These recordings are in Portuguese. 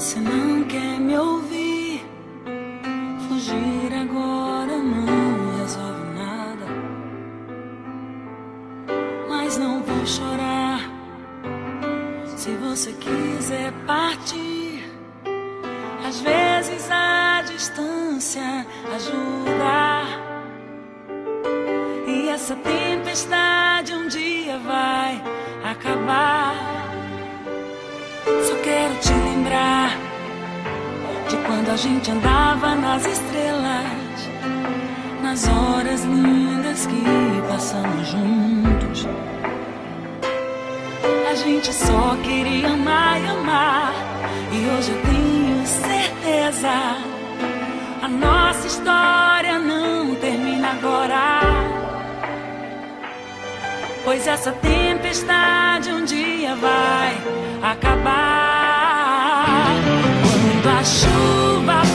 você não quer me ouvir. Fugir agora não resolve nada. Mas não vou chorar. Se você quiser partir, às vezes a distância ajuda. E essa tempestade um dia vai quando a gente andava nas estrelas, nas horas lindas que passamos juntos. A gente só queria amar e amar, e hoje eu tenho certeza. A nossa história não termina agora. Pois essa tempestade um dia vai acabar. Chuva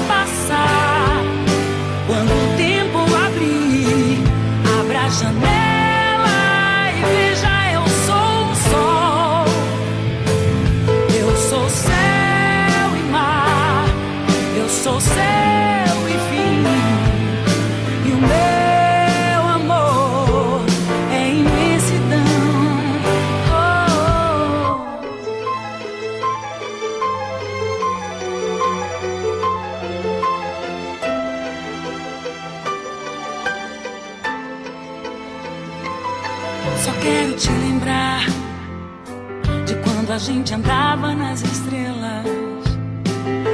quero te lembrar de quando a gente andava nas estrelas,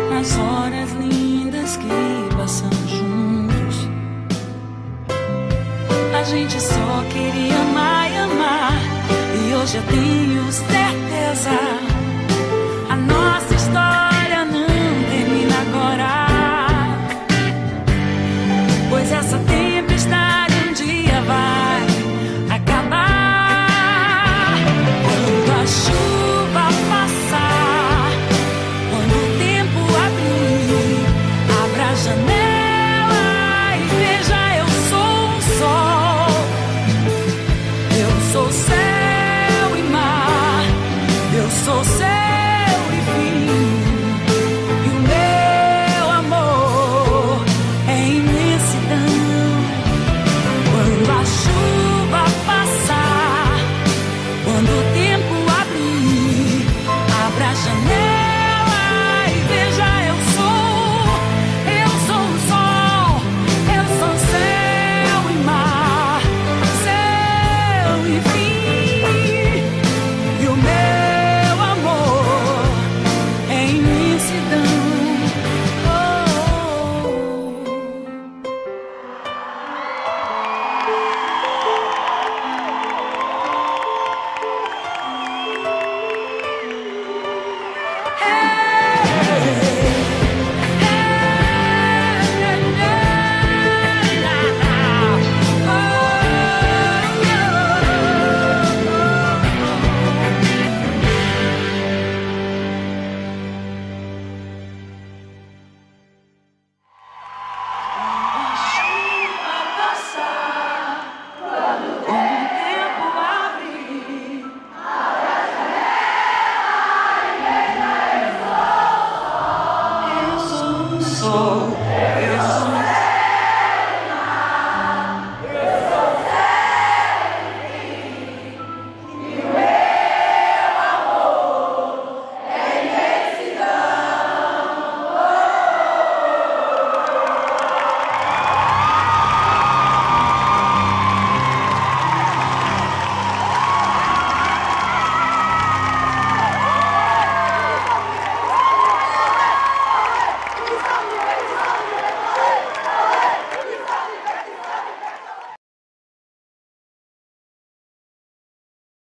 nas horas lindas que passamos juntos. A gente só queria amar e amar, e hoje eu tenho certeza.